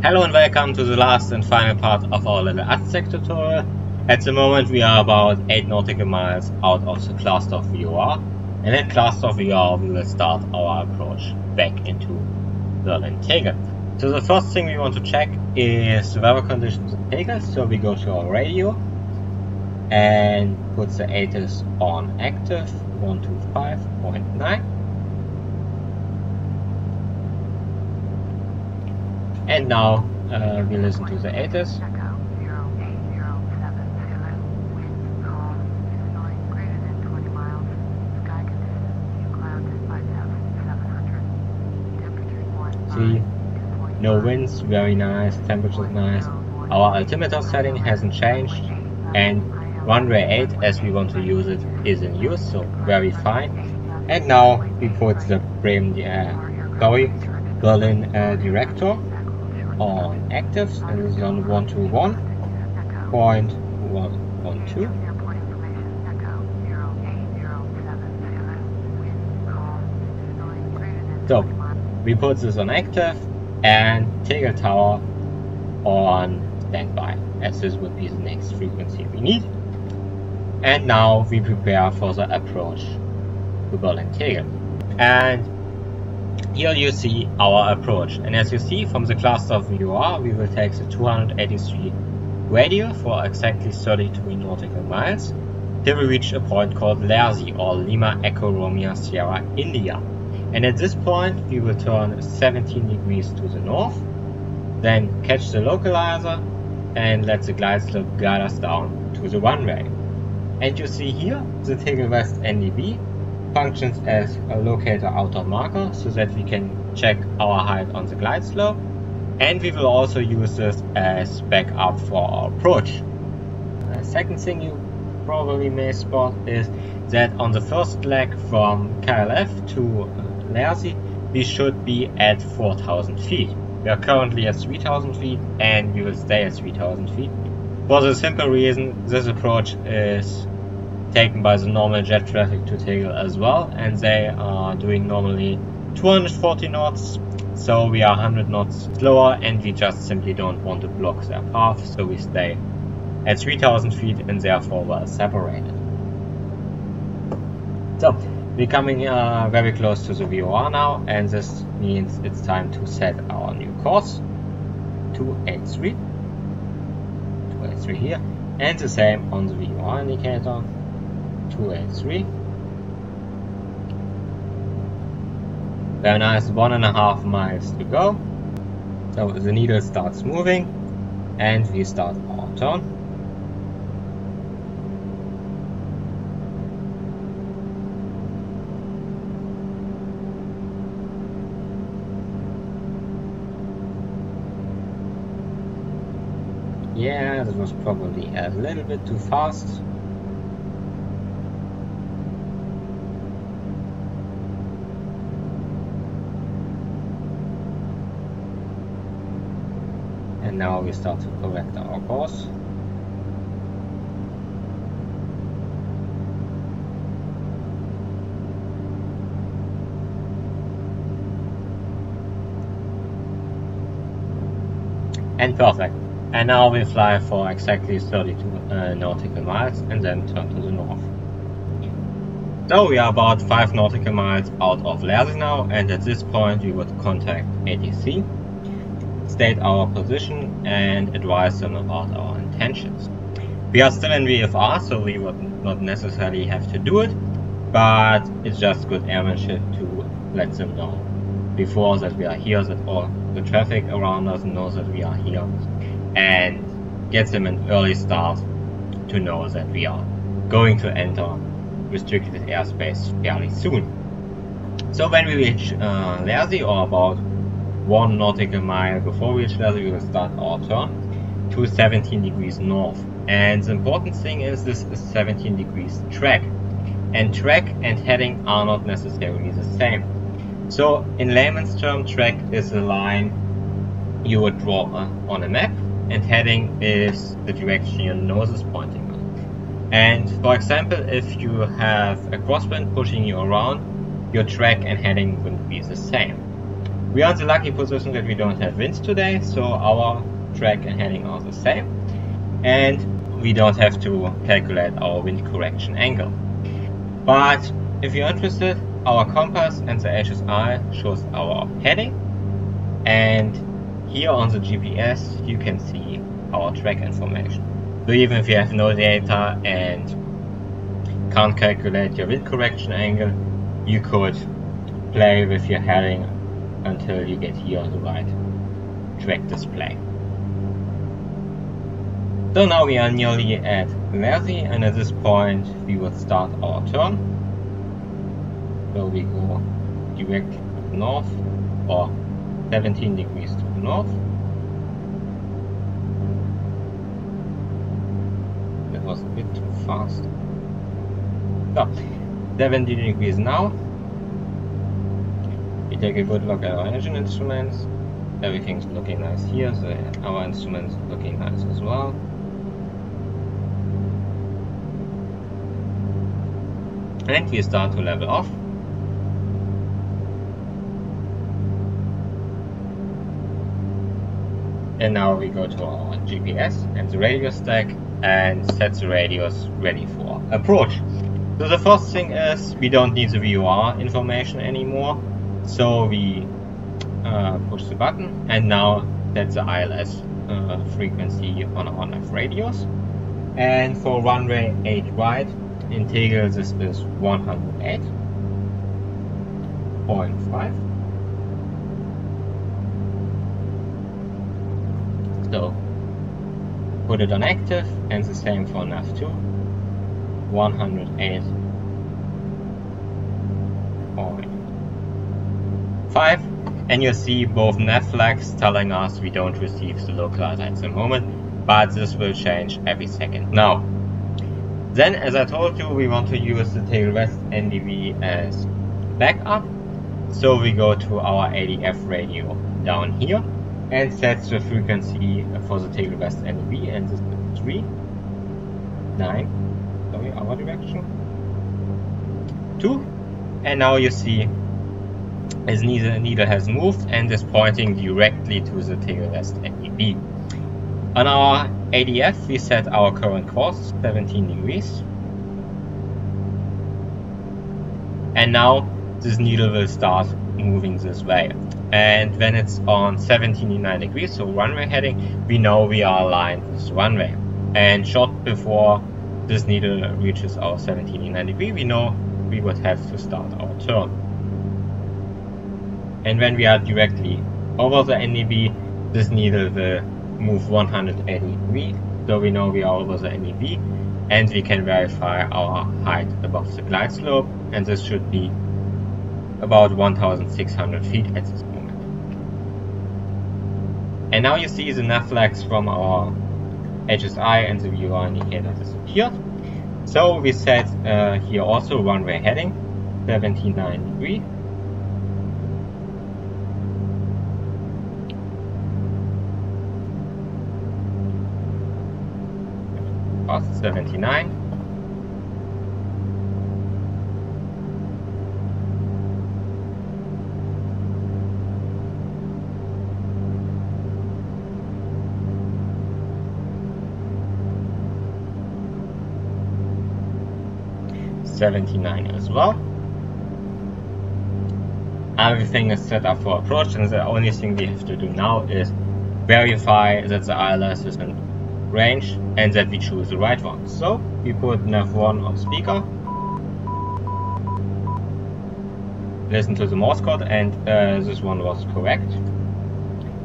Hello and welcome to the last and final part of our little Aztec tutorial. At the moment we are about 8 nautical miles out of the Klasdorf VOR and at Klasdorf VOR we will start our approach back into Berlin Tegel. So the first thing we want to check is the weather conditions in Tegel, so we go to our radio and put the ATIS on active 125.9 And now uh, we listen to the ATIS. See, no winds, very nice, temperature's nice. Our altimeter setting hasn't changed and runway 8 as we want to use it is in use, so very fine. And now we put the Bremen, uh, sorry, Berlin uh, director on active, and is on 121.112. So we put this on active and Tegel Tower on standby as this would be the next frequency we need. And now we prepare for the approach to Berlin Tegel. And here you see our approach. And as you see from the Klasdorf VOR we will take the 283 radial for exactly 33 nautical miles. Till we reach a point called Lersi or Lima Echo Romeo Sierra India. And at this point we will turn 17 degrees to the north then catch the localizer and let the glide slope guide us down to the runway and you see here the Tegel West NDB functions as a locator outer marker so that we can check our height on the glide slope and we will also use this as backup for our approach. The second thing you probably may spot is that on the first leg from KLF to Lersi we should be at 4000 feet. We are currently at 3000 feet and we will stay at 3000 feet for the simple reason this approach is taken by the normal jet traffic to Tegel as well and they are doing normally 240 knots so we are 100 knots slower and we just simply don't want to block their path so we stay at 3000 feet and therefore well separated. So we're coming uh, very close to the VOR now and this means it's time to set our new course 283 283 here and the same on the VOR indicator 283. Very nice, one and a half miles to go. So the needle starts moving and we start our turn. Yeah, that was probably a little bit too fast. Now we start to correct our course. And perfect. And now we fly for exactly 32 uh, nautical miles and then turn to the north. So we are about 5 nautical miles out of Lersi now and at this point we would contact ATC state our position and advise them about our intentions. We are still in VFR, so we would not necessarily have to do it, but it's just good airmanship to let them know before that we are here, that all the traffic around us knows that we are here, and get them an early start to know that we are going to enter restricted airspace fairly soon. So when we reach uh, Lersi or about one nautical mile before we reach we will start our turn to 17 degrees north. And the important thing is this is 17 degrees track. And track and heading are not necessarily the same. So in layman's term, track is a line you would draw on a map and heading is the direction your nose is pointing on. And for example, if you have a crosswind pushing you around, your track and heading wouldn't be the same. We are in the lucky position that we don't have winds today, so our track and heading are the same. And we don't have to calculate our wind correction angle. But if you're interested, our compass and the HSI shows our heading. And here on the GPS, you can see our track information. So even if you have no data and can't calculate your wind correction angle, you could play with your heading until you get here on the right track display. So now we are nearly at Lersi and at this point we will start our turn. So we go direct north or 17 degrees to the north. That was a bit too fast. So, 70 degrees now. We take a good look at our engine instruments. Everything's looking nice here, so our instruments looking nice as well. And we start to level off. And now we go to our GPS and the radio stack and set the radios ready for approach. So the first thing is we don't need the VOR information anymore. So we uh, push the button and now that's the ILS uh, frequency on our nav radios. And for runway 8 right, in Tegel this is 108.5. So put it on active and the same for nav2 108.5 and you see both Netflix telling us we don't receive the localizer at the moment but this will change every second. Now then as I told you we want to use the Tegel West NDB as backup. So we go to our ADF radio down here and sets the frequency for the Tegel West NDB and this is 3 9 sorry our direction. 2 and now you see as neither needle has moved and is pointing directly to the west NDB on our ADF we set our current course 17 degrees. And now this needle will start moving this way. And when it's on 79 degrees so runway heading we know we are aligned with runway. And short before this needle reaches our 79 degree we know we would have to start our turn and when we are directly over the NDB this needle will move 180 degrees so we know we are over the NDB and we can verify our height above the glide slope and this should be about 1600 feet at this moment. And now you see the nav from our HSI and the VOR indicator disappeared. So we set uh, here also runway heading 79 degree. Past 79 79 as well. Everything is set up for approach and the only thing we have to do now is verify that the ILS is in range and that we choose the right one. So we put nav1 on speaker, listen to the Morse code and uh, this one was correct.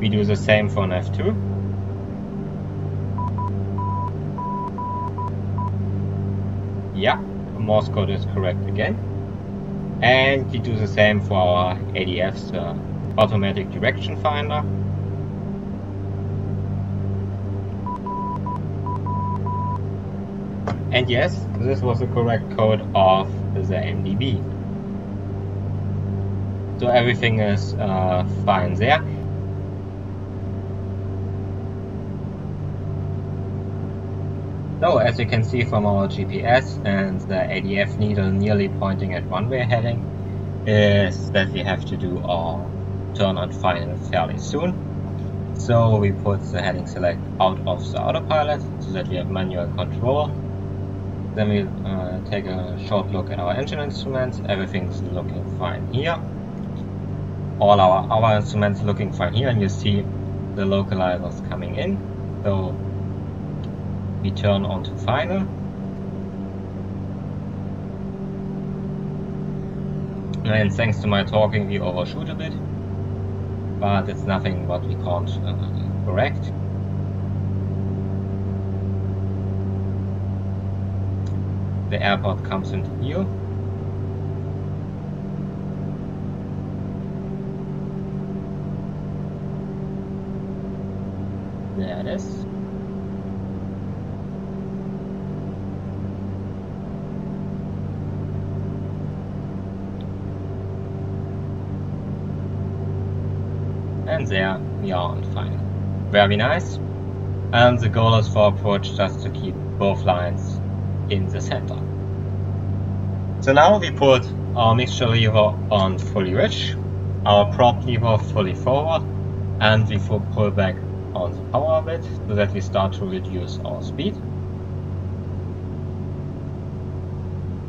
We do the same for nav2. Yeah, Morse code is correct again. And we do the same for our ADF's uh, automatic direction finder. And yes, this was the correct code of the NDB. So everything is uh, fine there. So as you can see from our GPS and the ADF needle nearly pointing at one-way heading is that we have to do our turn on final fairly soon. So we put the heading select out of the autopilot so that we have manual control. Then we uh, take a short look at our engine instruments. Everything's looking fine here. All our, our instruments looking fine here and you see the localizers coming in. So we turn on to final. And thanks to my talking we overshoot a bit but it's nothing what we can't uh, correct. The airport comes into view. There it is. and there we are on final. Very nice. And the goal is for approach just to keep both lines in the center. So now we put our mixture lever on fully rich, our prop lever fully forward, and we pull back on the power a bit so that we start to reduce our speed.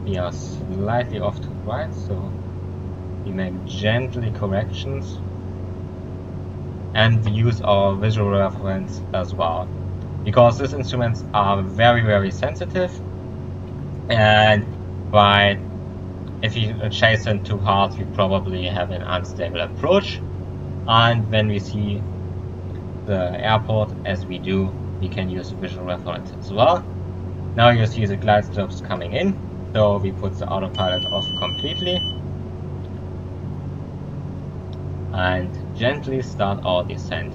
We are slightly off to the right, so we make gently corrections and we use our visual reference as well. Because these instruments are very, very sensitive and by if you chase them too hard, we probably have an unstable approach. And when we see the airport as we do, we can use visual reference as well. Now you see the glide slopes coming in, so we put the autopilot off completely. And gently start our descent.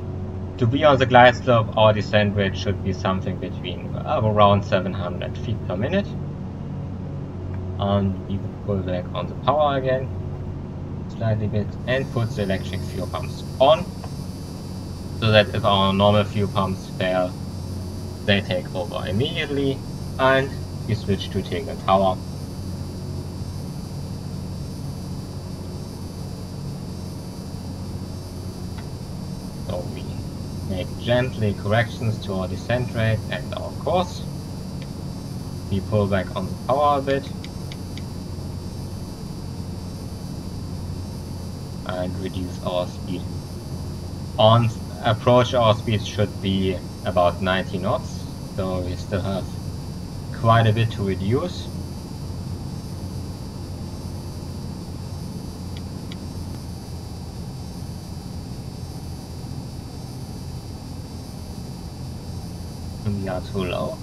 To be on the glide slope, our descent rate should be something between uh, around 700 feet per minute. And we will pull back on the power again, slightly bit, and put the electric fuel pumps on, so that if our normal fuel pumps fail, they take over immediately, and we switch to Tegel Tower so we make gently corrections to our descent rate and our course. We pull back on the power a bit. And reduce our speed. On approach our speed should be about 90 knots, so we still have quite a bit to reduce. we are too low.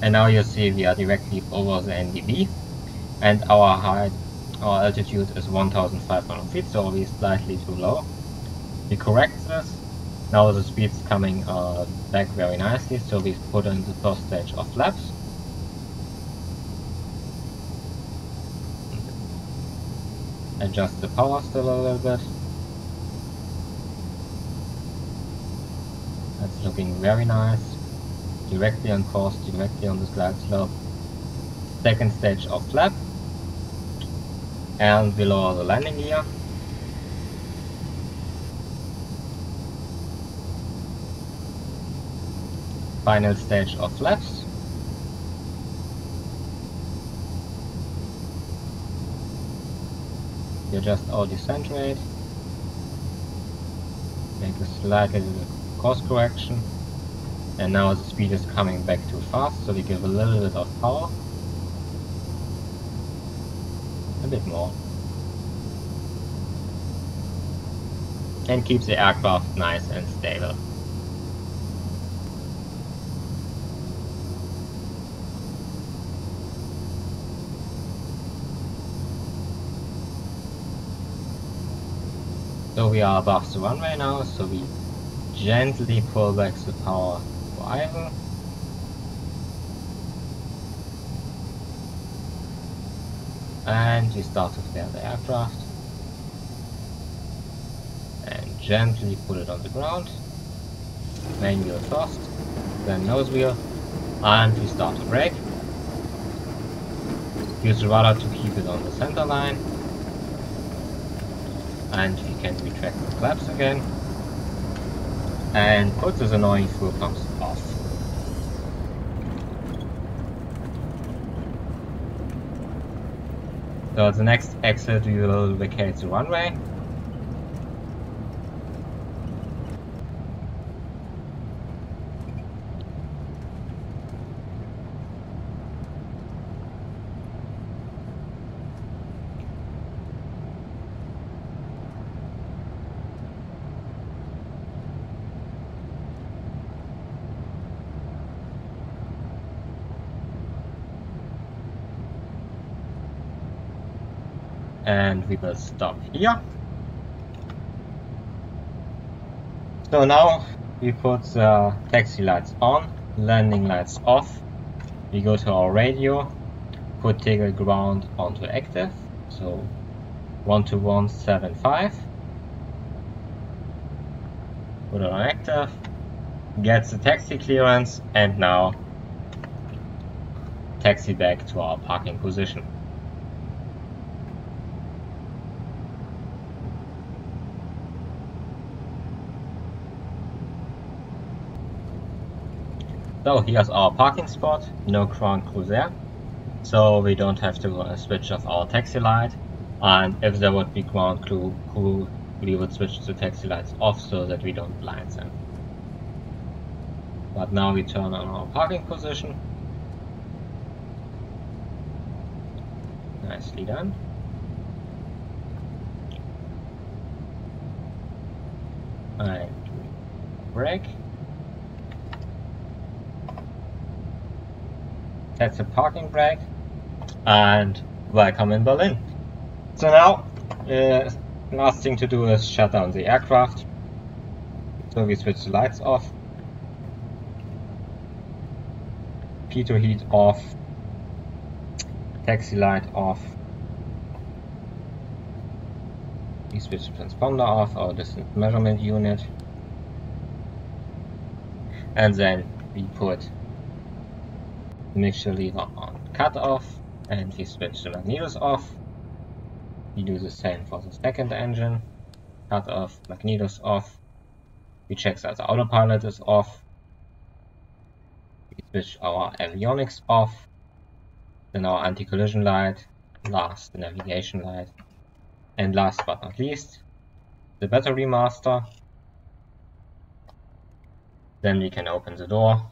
And now you see we are directly over the NDB and our height, our altitude is 1500 feet, so we're slightly too low. We correct this. Now the speed's coming uh, back very nicely, so we put in the first stage of flaps. Adjust the power still a little bit. That's looking very nice. Directly on course, directly on the glide slope. Second stage of flap. And below the landing gear. Final stage of flaps. adjust our descent rate. Make a slightly course correction and now the speed is coming back too fast so we give a little bit of power a bit more and keeps the aircraft nice and stable So we are above the runway now, so we gently pull back the power for idle. And you start to flare the aircraft. And gently put it on the ground. Main wheel first, then nose wheel, and we start to brake. Use the rudder to keep it on the center line. and we can retract the flaps again and put this annoying fuel pumps off. So the next exit we will vacate the runway and we will stop here. So now we put the taxi lights on, landing lights off. We go to our radio, put Tegel ground onto active, so 12175. Put it on active, gets the taxi clearance, and now taxi back to our parking position. So here's our parking spot, no crew there. So we don't have to uh, switch off our taxi light. And if there would be ground crew, crew, we would switch the taxi lights off so that we don't blind them. But now we turn on our parking position. Nicely done. And brake. That's a parking brake. And welcome in Berlin. So now, uh, last thing to do is shut down the aircraft. So we switch the lights off. Pitot heat off. Taxi light off. We switch the transponder off, our distance measurement unit. And then we put lever on cut off and we switch the magnetos off. We do the same for the second engine. Cut off, magnetos off. We check that the autopilot is off. We switch our avionics off. Then our anti-collision light. Last, the navigation light. And last but not least, the battery master. Then we can open the door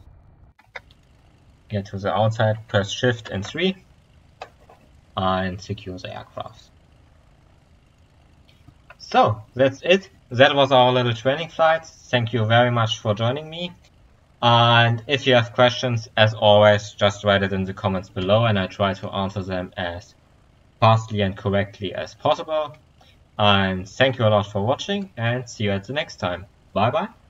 get to the outside, press shift and 3 uh, and secure the aircraft. So that's it. That was our little training flight. Thank you very much for joining me. And if you have questions, as always, just write it in the comments below and I try to answer them as fastly and correctly as possible. And thank you a lot for watching and see you at the next time. Bye bye.